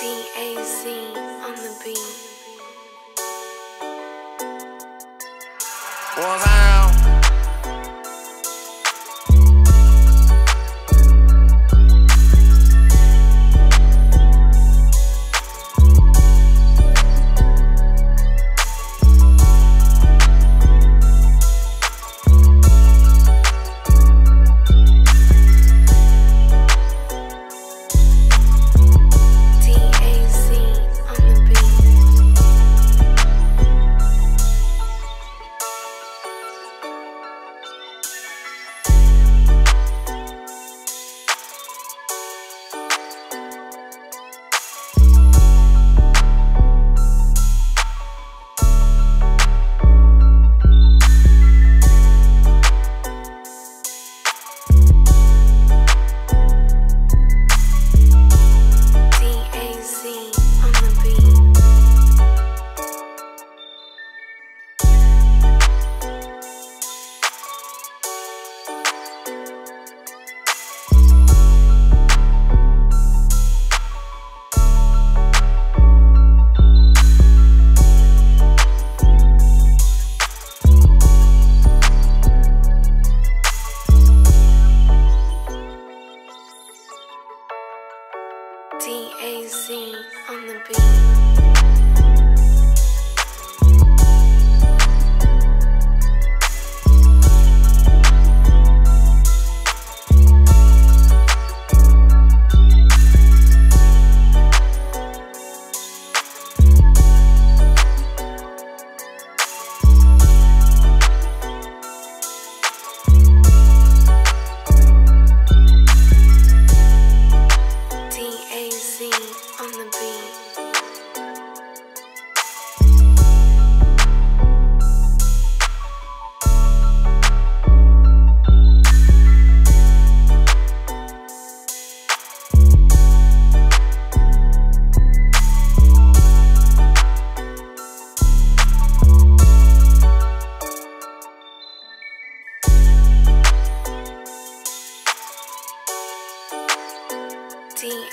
DAZ on the beat. What's down?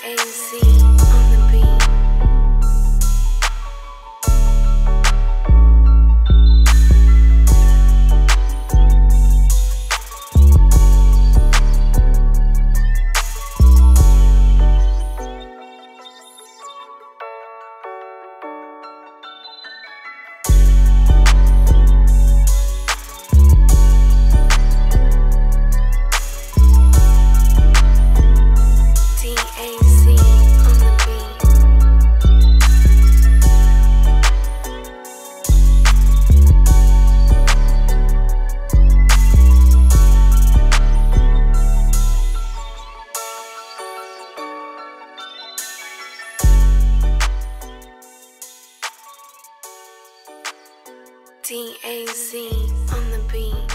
DAZ on DAZ on the beat.